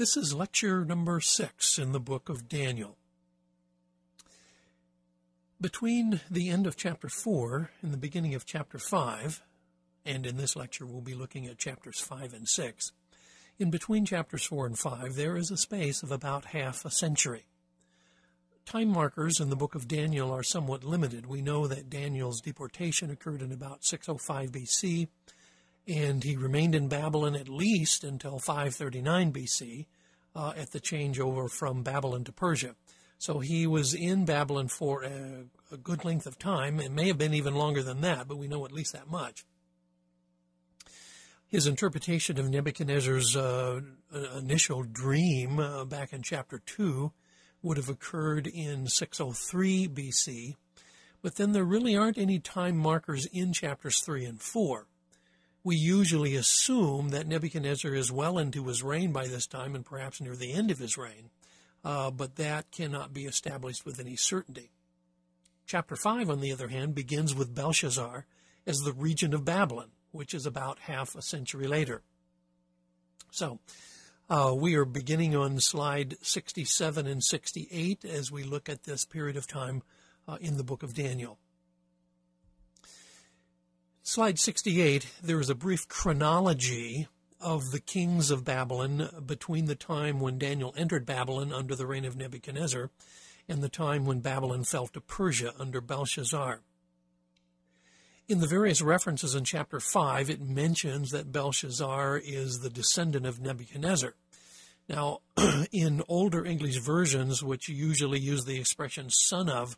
This is lecture number six in the book of Daniel. Between the end of chapter four and the beginning of chapter five, and in this lecture we'll be looking at chapters five and six, in between chapters four and five, there is a space of about half a century. Time markers in the book of Daniel are somewhat limited. We know that Daniel's deportation occurred in about 605 BC and he remained in Babylon at least until 539 BC uh, at the changeover from Babylon to Persia. So he was in Babylon for a, a, good length of time. It may have been even longer than that, but we know at least that much. His interpretation of Nebuchadnezzar's uh, initial dream uh, back in chapter 2 would have occurred in 603 BC, but then there really aren't any time markers in chapters 3 and 4 we usually assume that Nebuchadnezzar is well into his reign by this time and perhaps near the end of his reign, uh, but that cannot be established with any certainty. Chapter 5, on the other hand, begins with Belshazzar as the regent of Babylon, which is about half a century later. So, uh, we are beginning on slide 67 and 68 as we look at this period of time uh, in the book of Daniel. Slide 68, there is a brief chronology of the kings of Babylon between the time when Daniel entered Babylon under the reign of Nebuchadnezzar and the time when Babylon fell to Persia under Belshazzar. In the various references in chapter 5, it mentions that Belshazzar is the descendant of Nebuchadnezzar. Now, in older English versions, which usually use the expression son of,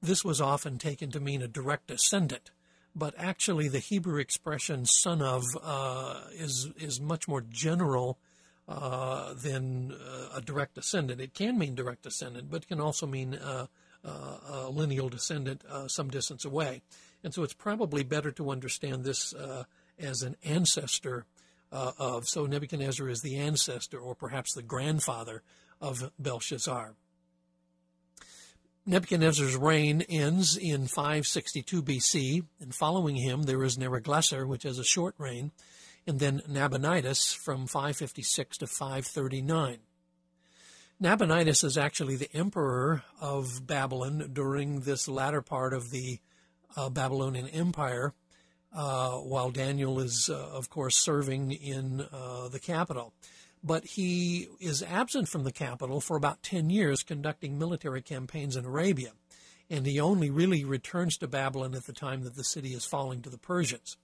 this was often taken to mean a direct descendant but actually the Hebrew expression "son of" uh, is is much more general uh, than uh, a direct descendant. It can mean direct descendant, but it can also mean uh, uh, a lineal descendant uh, some distance away. And so it's probably better to understand this as an ancestor of. So Nebuchadnezzar is the ancestor, or perhaps the grandfather of Belshazzar. Nebuchadnezzar's reign ends in 562 BC, and following him there is Neriglissar, which has a short reign, and then Nabonidus from 556 to 539. Nabonidus is actually the emperor of Babylon during this latter part of the uh, Babylonian Empire, uh, while Daniel is, uh, of course, serving in uh, the capital but he is absent from the capital for about 10 years conducting military campaigns in Arabia, and he only really returns to Babylon at the time that the city is falling to the Persians.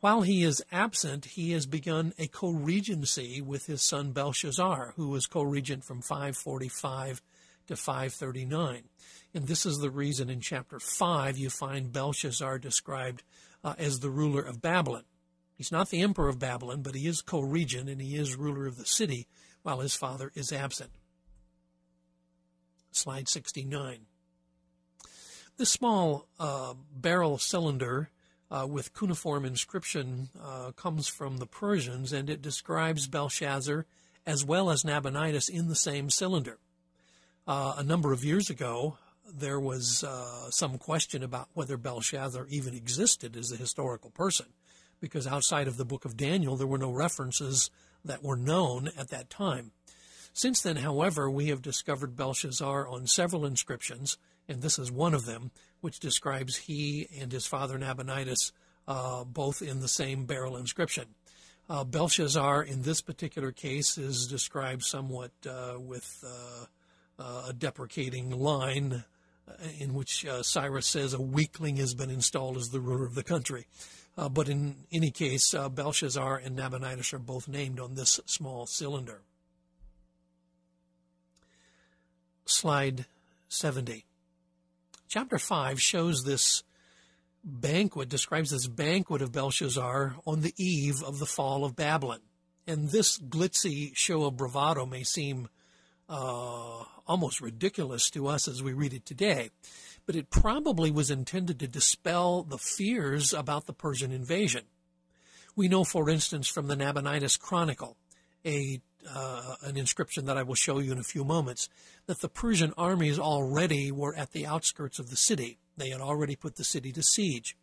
While he is absent, he has begun a co regency with his son Belshazzar, who was co regent from 545 to 539. And this is the reason in chapter 5 you find Belshazzar described uh, as the ruler of Babylon. He's not the emperor of Babylon, but he is co regent and he is ruler of the city while his father is absent. Slide 69. This small uh, barrel cylinder uh, with cuneiform inscription uh, comes from the Persians and it describes Belshazzar as well as Nabonidus in the same cylinder. Uh, a number of years ago, there was uh, some question about whether Belshazzar even existed as a historical person because outside of the book of Daniel, there were no references that were known at that time. Since then, however, we have discovered Belshazzar on several inscriptions, and this is one of them, which describes he and his father Nabonidus uh, both in the same barrel inscription. Uh, Belshazzar, in this particular case, is described somewhat uh, with uh, uh, a deprecating line uh, in which Cyrus says a weakling has been installed as the ruler of the country. Uh, but in any case, uh, Belshazzar and Nabonidus are both named on this small cylinder. Slide 70. Chapter 5 shows this banquet, describes this banquet of Belshazzar on the eve of the fall of Babylon. And this glitzy show of bravado may seem uh, almost ridiculous to us as we read it today but it probably was intended to dispel the fears about the Persian invasion. We know, for instance, from the Nabonidus Chronicle, a uh, an inscription that I will show you in a few moments, that the Persian armies already were at the outskirts of the city. They had already put the city to siege.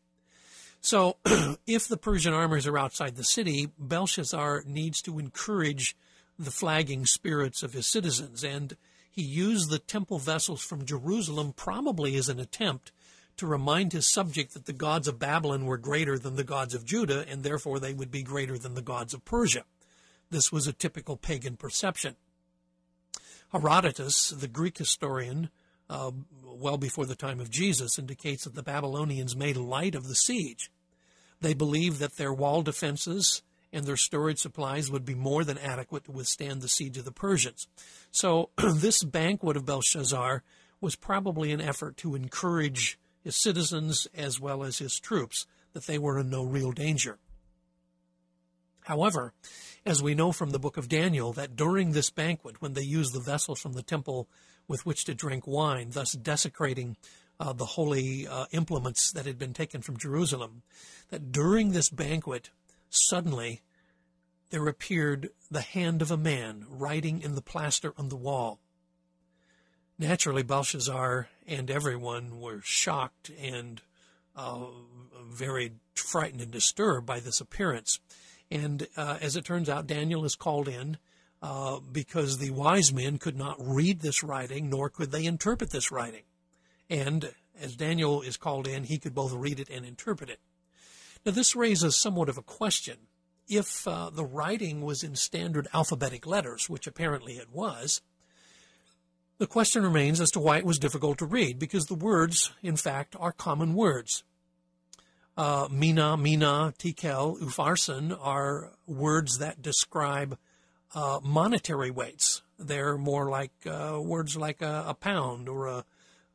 So, if the Persian armies are outside the city, Belshazzar needs to encourage the flagging spirits of his citizens, and he used the temple vessels from Jerusalem probably as an attempt to remind his subject that the gods of Babylon were greater than the gods of Judah, and therefore they would be greater than the gods of Persia. This was a typical pagan perception. Herodotus, the Greek historian, uh, well before the time of Jesus, indicates that the Babylonians made light of the siege. They believed that their wall defenses and their storage supplies would be more than adequate to withstand the siege of the Persians. So, this banquet of Belshazzar was probably an effort to encourage his citizens as well as his troops that they were in no real danger. However, as we know from the book of Daniel, that during this banquet, when they used the vessels from the temple with which to drink wine, thus desecrating uh, the holy uh, implements that had been taken from Jerusalem, that during this banquet, suddenly there appeared the hand of a man writing in the plaster on the wall. Naturally, Belshazzar and everyone were shocked and uh, very frightened and disturbed by this appearance. And uh, as it turns out, Daniel is called in uh, because the wise men could not read this writing, nor could they interpret this writing. And as Daniel is called in, he could both read it and interpret it. Now, this raises somewhat of a question. If uh, the writing was in standard alphabetic letters, which apparently it was, the question remains as to why it was difficult to read, because the words, in fact, are common words. Uh, mina, mina, tekel, upharsin are words that describe uh, monetary weights. They're more like uh, words like a, a, pound or a,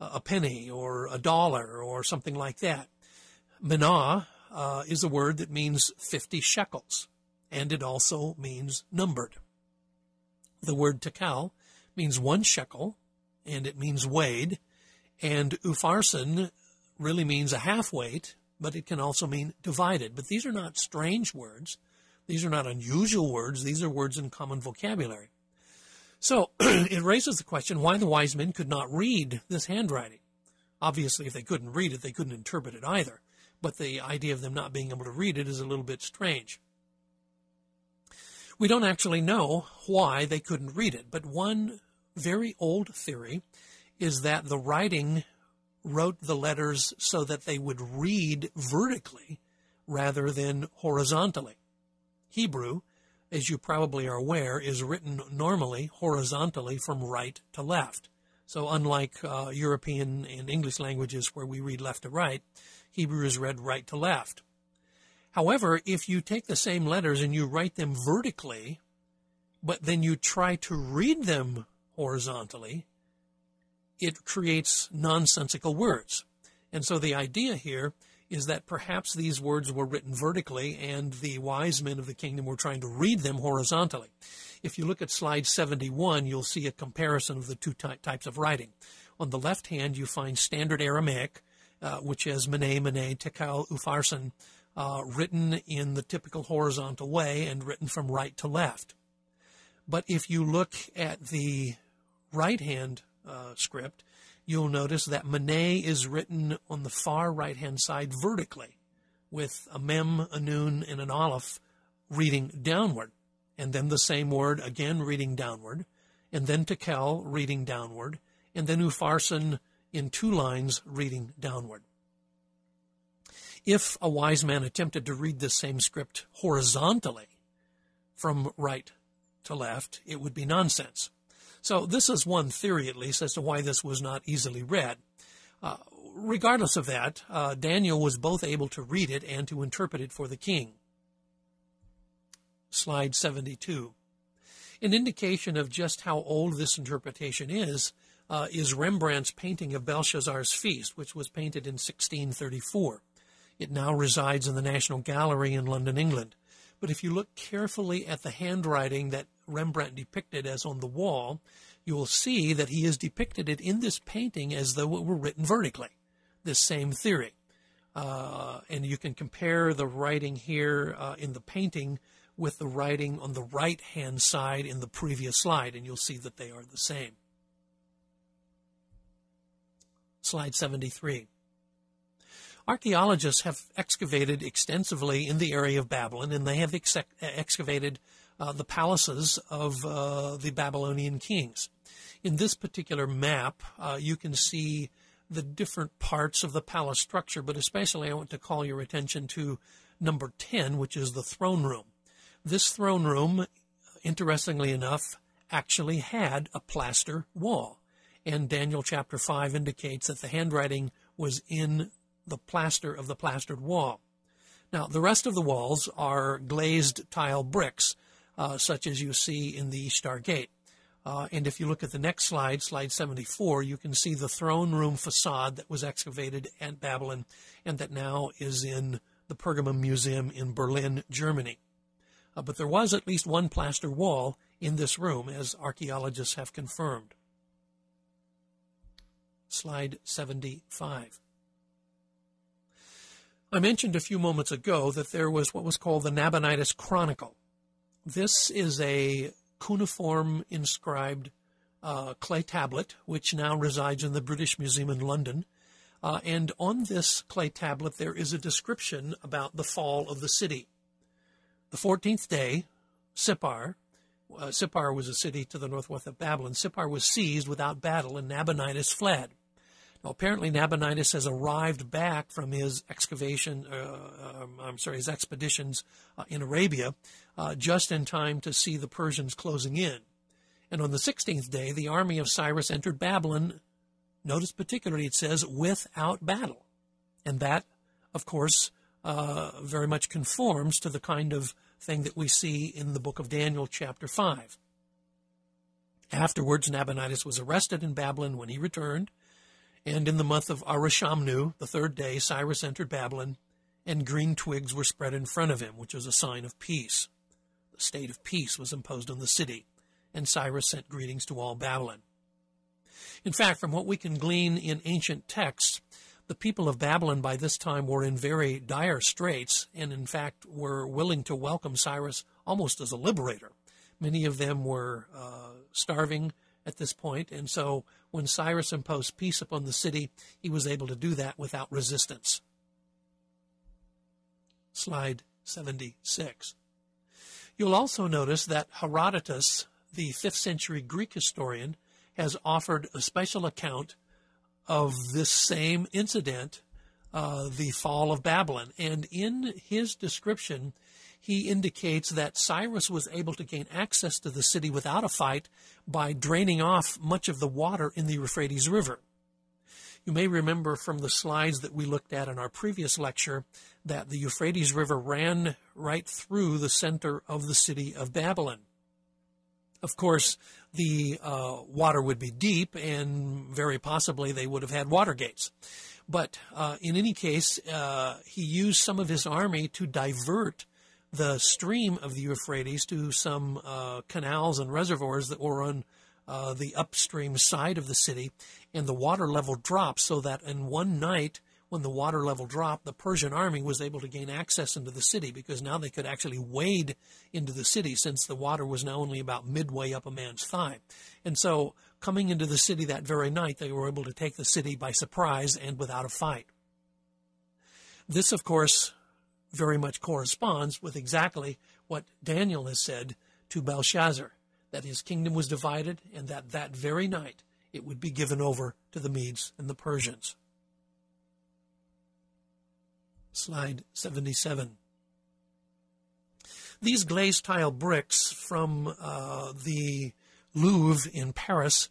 a penny or a dollar or something like that. Mina uh, is a word that means 50 shekels, and it also means numbered. The word tekel means one shekel, and it means weighed. And upharsin really means a half weight, but it can also mean divided. But these are not strange words. These are not unusual words. These are words in common vocabulary. So it raises the question why the wise men could not read this handwriting. Obviously, if they couldn't read it, they couldn't interpret it either. But the idea of them not being able to read it is a little bit strange. We don't actually know why they couldn't read it, but one very old theory is that the writing wrote the letters so that they would read vertically rather than horizontally. Hebrew, as you probably are aware, is written normally horizontally from right to left. So, unlike uh, European and English languages where we read left to right, Hebrew is read right to left. However, if you take the same letters and you write them vertically, but then you try to read them horizontally, it creates nonsensical words. And so the idea here is that perhaps these words were written vertically and the wise men of the kingdom were trying to read them horizontally. If you look at slide 71, you'll see a comparison of the two ty- types of writing. On the left hand, you find standard Aramaic, uh, which is Mene, Mene, Tekel, Upharsin, uh, written in the typical horizontal way and written from right to left. But if you look at the right hand uh, script, you'll notice that Mene is written on the far right hand side vertically, with a mem, a nun, and an aleph reading downward. And then the same word again reading downward, and then tekel reading downward, and then upharsin in two lines reading downward. If a wise man attempted to read this same script horizontally from right to left, it would be nonsense. So this is one theory, at least, as to why this was not easily read. Uh, regardless of that, uh, Daniel was both able to read it and to interpret it for the king. Slide 72. An indication of just how old this interpretation is uh, is Rembrandt's painting of Belshazzar's feast, which was painted in 1634. It now resides in the National Gallery in London, England. But if you look carefully at the handwriting that Rembrandt depicted as on the wall, you will see that he has depicted it in this painting as though it were written vertically. This same theory. Uh, and you can compare the writing here uh, in the painting with the writing on the right hand side in the previous slide, and you'll see that they are the same. Slide 73. Archaeologists have excavated extensively in the area of Babylon, and they have ex- excavated uh, the palaces of uh, the Babylonian kings. In this particular map, uh, you can see the different parts of the palace structure, but especially I want to call your attention to number 10, which is the throne room. This throne room, interestingly enough, actually had a plaster wall. And Daniel chapter 5 indicates that the handwriting was in the plaster of the plastered wall. Now, the rest of the walls are glazed tile bricks, uh, such as you see in the Ishtar Gate. Uh, and if you look at the next slide, slide 74, you can see the throne room facade that was excavated at Babylon and that now is in the Pergamum Museum in Berlin, Germany. Uh, but there was at least one plaster wall in this room, as archaeologists have confirmed. Slide 75. I mentioned a few moments ago that there was what was called the Nabonidus Chronicle. This is a cuneiform inscribed uh, clay tablet, which now resides in the British Museum in London. Uh, and on this clay tablet, there is a description about the fall of the city. The 14th day, Sippar, uh, Sippar was a city to the northwest of Babylon, Sippar was seized without battle, and Nabonidus fled. Now, apparently, Nabonidus has arrived back from his excavation, uh, um, I'm sorry, his expeditions uh, in Arabia, uh, just in time to see the Persians closing in. And on the 16th day, the army of Cyrus entered Babylon. Notice particularly it says without battle. And that, of course, uh, very much conforms to the kind of thing that we see in the book of Daniel, chapter 5. Afterwards, Nabonidus was arrested in Babylon when he returned. And in the month of Arahshamnu, the third day, Cyrus entered Babylon, and green twigs were spread in front of him, which was a sign of peace. The state of peace was imposed on the city, and Cyrus sent greetings to all Babylon. In fact, from what we can glean in ancient texts, the people of Babylon by this time were in very dire straits, and in fact were willing to welcome Cyrus almost as a liberator. Many of them were uh, starving at this point, and so when Cyrus imposed peace upon the city, he was able to do that without resistance. Slide 76. You'll also notice that Herodotus, the 5th century Greek historian, has offered a special account of this same incident, uh, the fall of Babylon. And in his description, he indicates that Cyrus was able to gain access to the city without a fight by draining off much of the water in the Euphrates River. You may remember from the slides that we looked at in our previous lecture that the Euphrates River ran right through the center of the city of Babylon. Of course, the uh, water would be deep, and very possibly they would have had water gates. But uh, in any case, uh, he used some of his army to divert the stream of the Euphrates to some uh, canals and reservoirs that were on uh, the upstream side of the city, and the water level dropped so that in one night, when the water level dropped, the Persian army was able to gain access into the city because now they could actually wade into the city since the water was now only about midway up a man's thigh. And so, coming into the city that very night, they were able to take the city by surprise and without a fight. This, of course, very much corresponds with exactly what Daniel has said to Belshazzar that his kingdom was divided and that that very night it would be given over to the Medes and the Persians. Slide 77. These glazed tile bricks from uh, the Louvre in Paris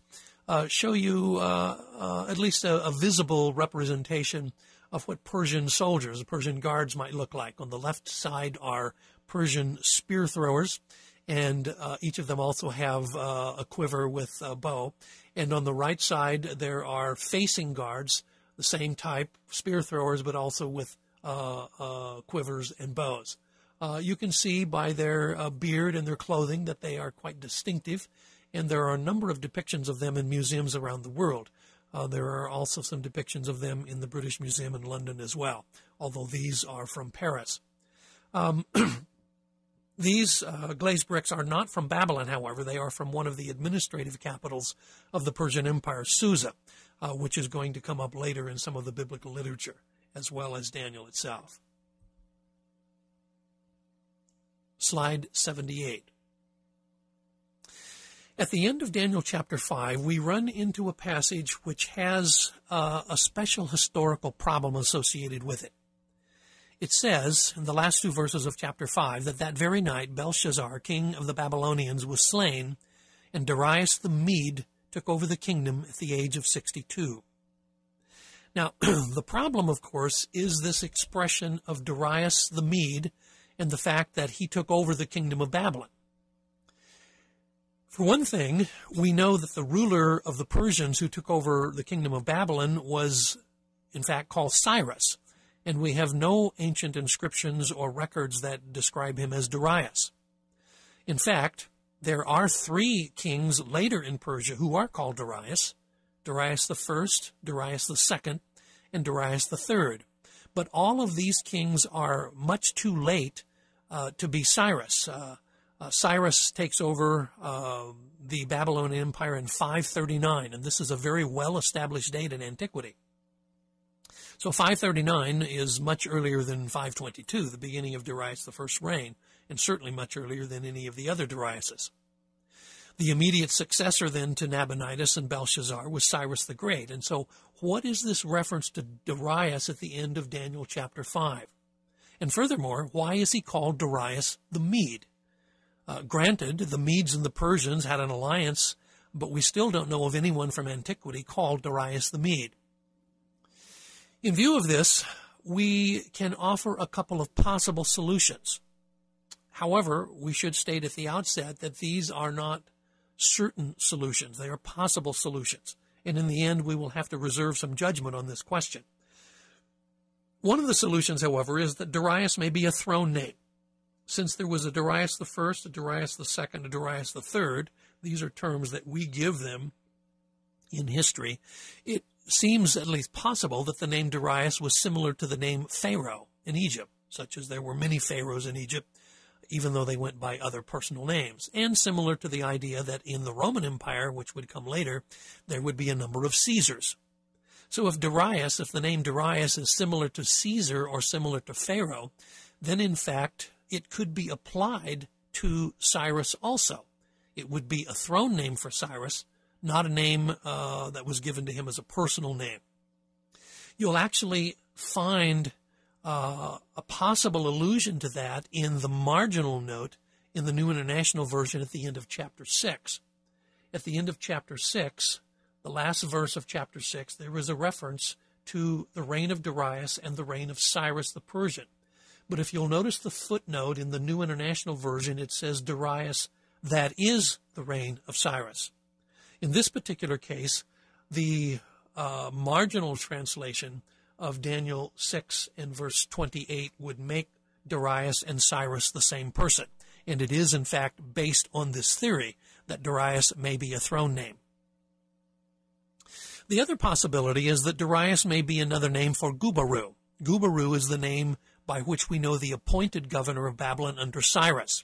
uh, show you uh, uh at least a, a visible representation of what Persian soldiers, Persian guards might look like. On the left side are Persian spear throwers, and uh, each of them also have uh, a quiver with a bow. And on the right side, there are facing guards, the same type, spear throwers, but also with uh, uh quivers and bows. Uh, you can see by their uh, beard and their clothing that they are quite distinctive, and there are a number of depictions of them in museums around the world. Uh, there are also some depictions of them in the British Museum in London as well, although these are from Paris. Um, these uh, glazed bricks are not from Babylon, however. They are from one of the administrative capitals of the Persian Empire, Susa, uh, which is going to come up later in some of the biblical literature, as well as Daniel itself. Slide 78. At the end of Daniel chapter 5, we run into a passage which has uh, a special historical problem associated with it. It says in the last two verses of chapter 5 that that very night Belshazzar, king of the Babylonians, was slain, and Darius the Mede took over the kingdom at the age of 62. Now, the problem, of course, is this expression of Darius the Mede and the fact that he took over the kingdom of Babylon. For one thing, we know that the ruler of the Persians who took over the kingdom of Babylon was, in fact, called Cyrus, and we have no ancient inscriptions or records that describe him as Darius. In fact, there are three kings later in Persia who are called Darius Darius first, Darius second, and Darius third. But all of these kings are much too late uh, to be Cyrus. Uh, uh, Cyrus takes over uh, the Babylonian Empire in 539, and this is a very well established date in antiquity. So 539 is much earlier than 522, the beginning of Darius the reign, and certainly much earlier than any of the other Dariuses. The immediate successor then to Nabonidus and Belshazzar was Cyrus the Great. And so, what is this reference to Darius at the end of Daniel chapter 5? And furthermore, why is he called Darius the Mede? Uh, granted, the Medes and the Persians had an alliance, but we still don't know of anyone from antiquity called Darius the Mede. In view of this, we can offer a couple of possible solutions. However, we should state at the outset that these are not certain solutions. They are possible solutions. And in the end, we will have to reserve some judgment on this question. One of the solutions, however, is that Darius may be a throne name. Since there was a Darius the first, a Darius the second, a Darius the third, these are terms that we give them in history, it seems at least possible that the name Darius was similar to the name Pharaoh in Egypt, such as there were many pharaohs in Egypt, even though they went by other personal names, and similar to the idea that in the Roman Empire, which would come later, there would be a number of Caesars. So if Darius, if the name Darius is similar to Caesar or similar to Pharaoh, then in fact it could be applied to Cyrus also. It would be a throne name for Cyrus, not a name uh, that was given to him as a personal name. You'll actually find uh, a possible allusion to that in the marginal note in the New International Version at the end of chapter 6. At the end of chapter 6, the last verse of chapter 6, there is a reference to the reign of Darius and the reign of Cyrus the Persian. But if you'll notice the footnote in the New International Version, it says Darius, that is the reign of Cyrus. In this particular case, the uh, marginal translation of Daniel 6 and verse 28 would make Darius and Cyrus the same person. And it is, in fact, based on this theory that Darius may be a throne name. The other possibility is that Darius may be another name for Gubaru. Gubaru is the name by which we know the appointed governor of Babylon under Cyrus.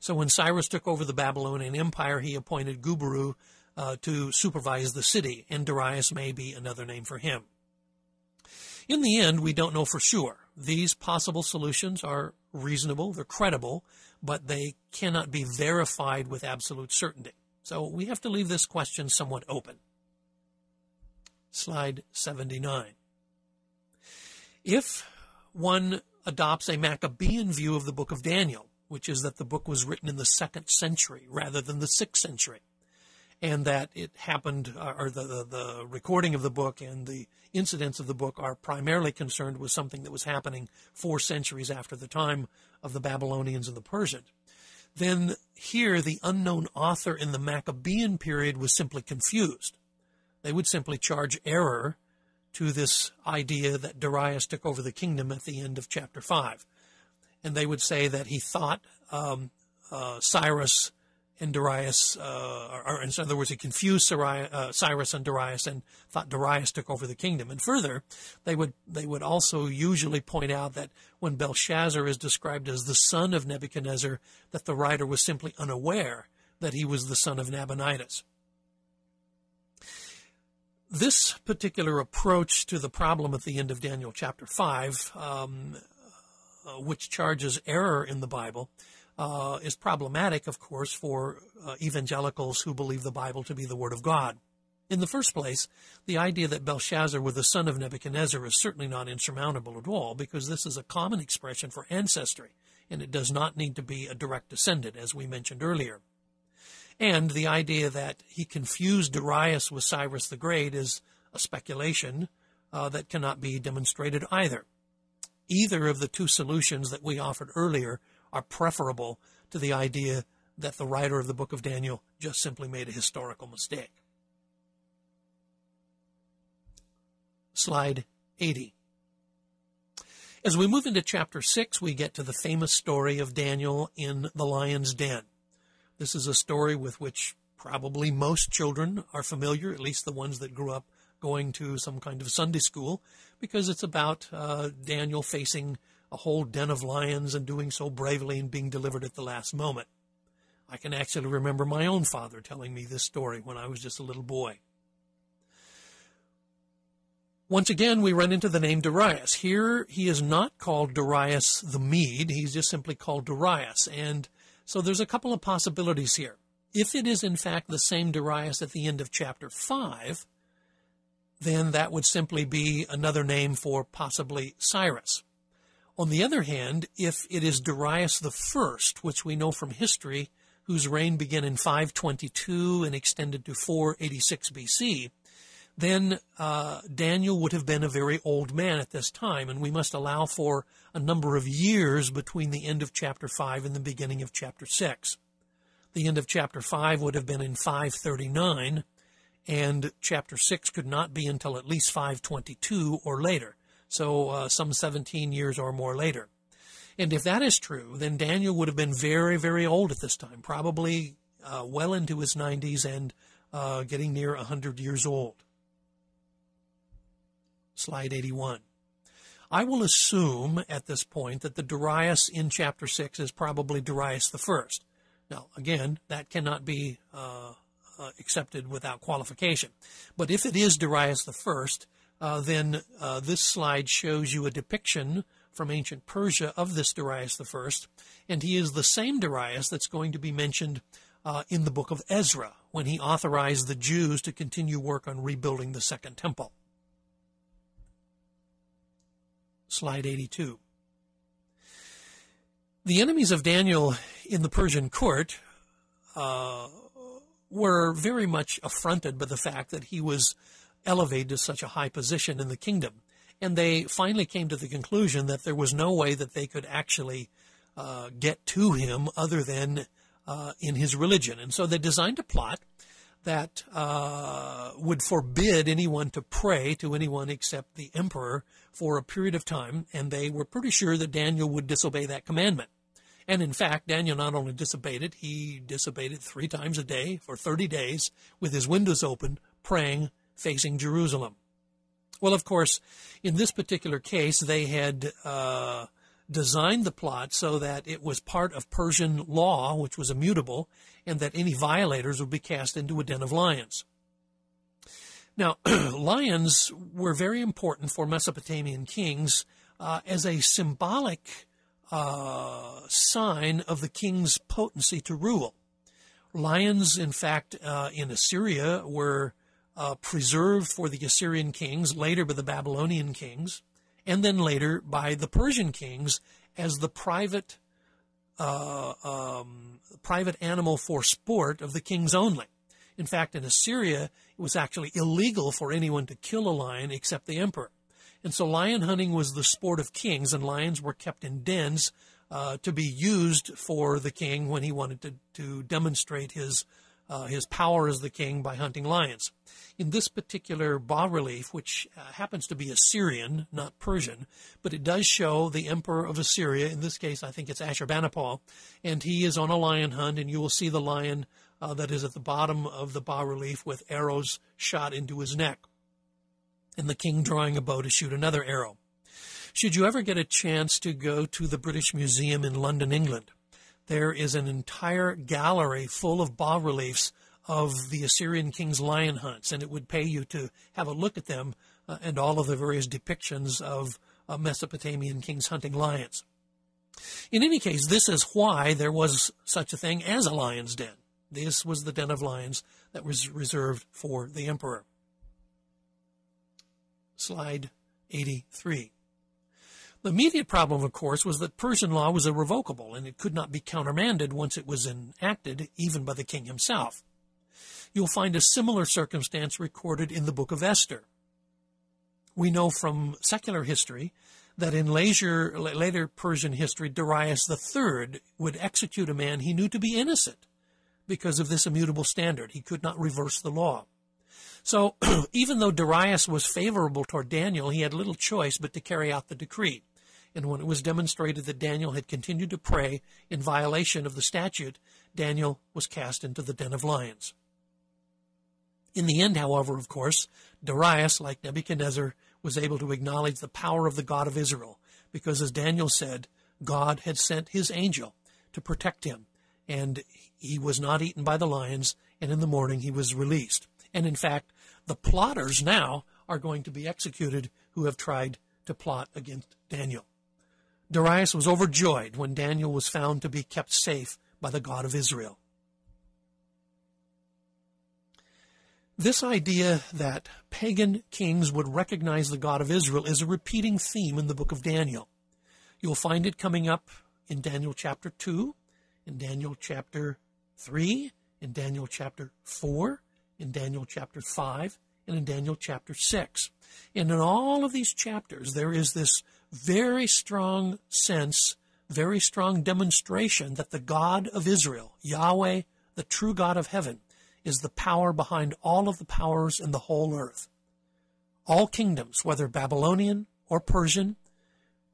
So when Cyrus took over the Babylonian Empire, he appointed Gubaru uh, to supervise the city, and Darius may be another name for him. In the end, we don't know for sure. These possible solutions are reasonable, they're credible, but they cannot be verified with absolute certainty. So we have to leave this question somewhat open. Slide 79. If one adopts a Maccabean view of the book of Daniel, which is that the book was written in the second century rather than the sixth century, and that it happened, uh, or the, the, the recording of the book and the incidents of the book are primarily concerned with something that was happening four centuries after the time of the Babylonians and the Persians. Then here, the unknown author in the Maccabean period was simply confused. They would simply charge error to this idea that Darius took over the kingdom at the end of chapter 5. And they would say that he thought um, uh, Cyrus and Darius, uh, or, in other words, he confused uh, Cyrus and Darius and thought Darius took over the kingdom. And further, they would they would also usually point out that when Belshazzar is described as the son of Nebuchadnezzar, that the writer was simply unaware that he was the son of Nabonidus. This particular approach to the problem at the end of Daniel chapter 5, um, uh, which charges error in the Bible, uh, is problematic, of course, for uh, evangelicals who believe the Bible to be the Word of God. In the first place, the idea that Belshazzar was the son of Nebuchadnezzar is certainly not insurmountable at all, because this is a common expression for ancestry, and it does not need to be a direct descendant, as we mentioned earlier. And the idea that he confused Darius with Cyrus the Great is a speculation uh, that cannot be demonstrated either. Either of the two solutions that we offered earlier are preferable to the idea that the writer of the book of Daniel just simply made a historical mistake. Slide 80. As we move into chapter 6, we get to the famous story of Daniel in the lion's den. This is a story with which probably most children are familiar, at least the ones that grew up going to some kind of Sunday school, because it's about uh, Daniel facing a whole den of lions and doing so bravely and being delivered at the last moment. I can actually remember my own father telling me this story when I was just a little boy. Once again, we run into the name Darius. Here, he is not called Darius the Mede. He's just simply called Darius. And so there's a couple of possibilities here. If it is in fact the same Darius at the end of chapter 5, then that would simply be another name for possibly Cyrus. On the other hand, if it is Darius the First, which we know from history, whose reign began in 522 and extended to 486 BC, then uh, Daniel would have been a very old man at this time, and we must allow for a number of years between the end of chapter 5 and the beginning of chapter 6. The end of chapter 5 would have been in 539, and chapter 6 could not be until at least 522 or later, so uh, some 17 years or more later. And if that is true, then Daniel would have been very, very old at this time, probably uh, well into his 90s and uh, getting near 100 years old. Slide 81. I will assume at this point that the Darius in chapter 6 is probably Darius the first. Now, again, that cannot be uh, uh, accepted without qualification. But if it is Darius the first, uh, then uh, this slide shows you a depiction from ancient Persia of this Darius the first, and he is the same Darius that's going to be mentioned uh, in the book of Ezra when he authorized the Jews to continue work on rebuilding the Second Temple. Slide 82. The enemies of Daniel in the Persian court uh, were very much affronted by the fact that he was elevated to such a high position in the kingdom. And they finally came to the conclusion that there was no way that they could actually uh, get to him other than uh, in his religion. And so they designed a plot that uh, would forbid anyone to pray to anyone except the emperor for a period of time. And they were pretty sure that Daniel would disobey that commandment. And in fact, Daniel not only disobeyed it, he disobeyed it three times a day for 30 days with his windows open, praying, facing Jerusalem. Well, of course, in this particular case, they had uh, designed the plot so that it was part of Persian law, which was immutable, and that any violators would be cast into a den of lions. Now, lions were very important for Mesopotamian kings uh, as a symbolic uh, sign of the king's potency to rule. Lions, in fact, uh, in Assyria were uh, preserved for the Assyrian kings, later by the Babylonian kings, and then later by the Persian kings as the private uh, um, private animal for sport of the kings only. In fact, in Assyria, was actually illegal for anyone to kill a lion except the emperor. And so lion hunting was the sport of kings, and lions were kept in dens uh, to be used for the king when he wanted to, to demonstrate his, uh, his power as the king by hunting lions. In this particular bas relief, which uh, happens to be Assyrian, not Persian, but it does show the emperor of Assyria, in this case I think it's Ashurbanipal, and he is on a lion hunt, and you will see the lion uh, that is at the bottom of the bas relief with arrows shot into his neck and the king drawing a bow to shoot another arrow. Should you ever get a chance to go to the British Museum in London, England, there is an entire gallery full of bas reliefs of the Assyrian king's lion hunts, and it would pay you to have a look at them uh, and all of the various depictions of uh, Mesopotamian kings hunting lions. In any case, this is why there was such a thing as a lion's den. This was the den of lions that was reserved for the emperor. Slide 83. The immediate problem, of course, was that Persian law was irrevocable and it could not be countermanded once it was enacted, even by the king himself. You'll find a similar circumstance recorded in the book of Esther. We know from secular history that in later, later Persian history, Darius III would execute a man he knew to be innocent because of this immutable standard. He could not reverse the law. So even though Darius was favorable toward Daniel, he had little choice but to carry out the decree. And when it was demonstrated that Daniel had continued to pray in violation of the statute, Daniel was cast into the den of lions. In the end, however, of course, Darius, like Nebuchadnezzar, was able to acknowledge the power of the God of Israel, because as Daniel said, God had sent his angel to protect him, and he was not eaten by the lions, and in the morning he was released. And in fact, the plotters now are going to be executed who have tried to plot against Daniel. Darius was overjoyed when Daniel was found to be kept safe by the God of Israel. This idea that pagan kings would recognize the God of Israel is a repeating theme in the book of Daniel. You'll find it coming up in Daniel chapter 2, in Daniel chapter 3, in Daniel chapter 4, in Daniel chapter 5, and in Daniel chapter 6. And in all of these chapters, there is this very strong sense, very strong demonstration that the God of Israel, Yahweh, the true God of heaven, is the power behind all of the powers in the whole earth. All kingdoms, whether Babylonian or Persian,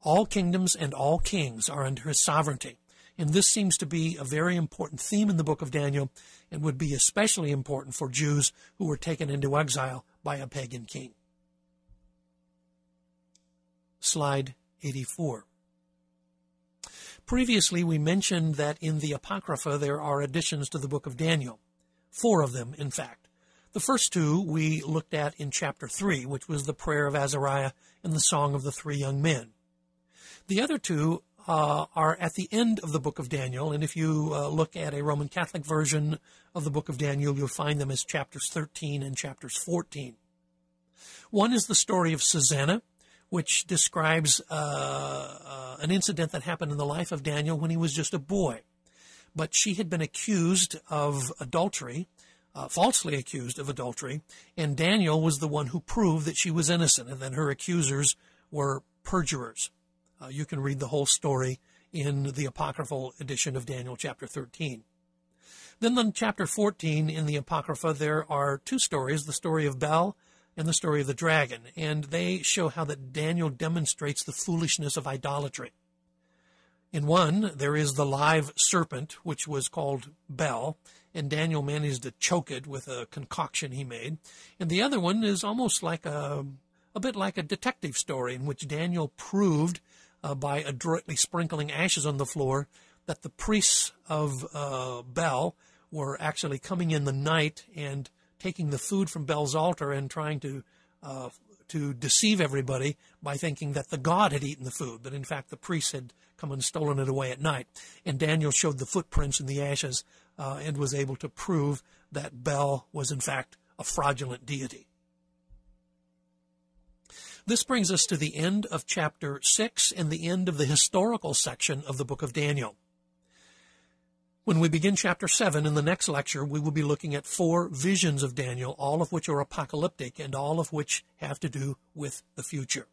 all kingdoms and all kings are under his sovereignty. And this seems to be a very important theme in the book of Daniel and would be especially important for Jews who were taken into exile by a pagan king. Slide 84. Previously, we mentioned that in the Apocrypha there are additions to the book of Daniel. Four of them, in fact. The first two we looked at in chapter 3, which was the prayer of Azariah and the song of the three young men. The other two uh, are at the end of the book of Daniel, and if you uh, look at a Roman Catholic version of the book of Daniel, you'll find them as chapters 13 and chapters 14. One is the story of Susanna, which describes uh, uh an incident that happened in the life of Daniel when he was just a boy but she had been accused of adultery, uh, falsely accused of adultery, and Daniel was the one who proved that she was innocent and then her accusers were perjurers. Uh, you can read the whole story in the apocryphal edition of Daniel chapter 13. Then in chapter 14 in the Apocrypha, there are two stories, the story of Bel and the story of the dragon, and they show how that Daniel demonstrates the foolishness of idolatry. In one, there is the live serpent, which was called Bel, and Daniel managed to choke it with a concoction he made. And the other one is almost like a, a bit like a detective story in which Daniel proved uh, by adroitly sprinkling ashes on the floor that the priests of uh, Bel were actually coming in the night and taking the food from Bel's altar and trying to uh, to deceive everybody by thinking that the god had eaten the food, but in fact the priests had come and stolen it away at night. And Daniel showed the footprints in the ashes uh, and was able to prove that Bel was in fact a fraudulent deity. This brings us to the end of chapter 6 and the end of the historical section of the book of Daniel. When we begin chapter 7 in the next lecture, we will be looking at four visions of Daniel, all of which are apocalyptic and all of which have to do with the future.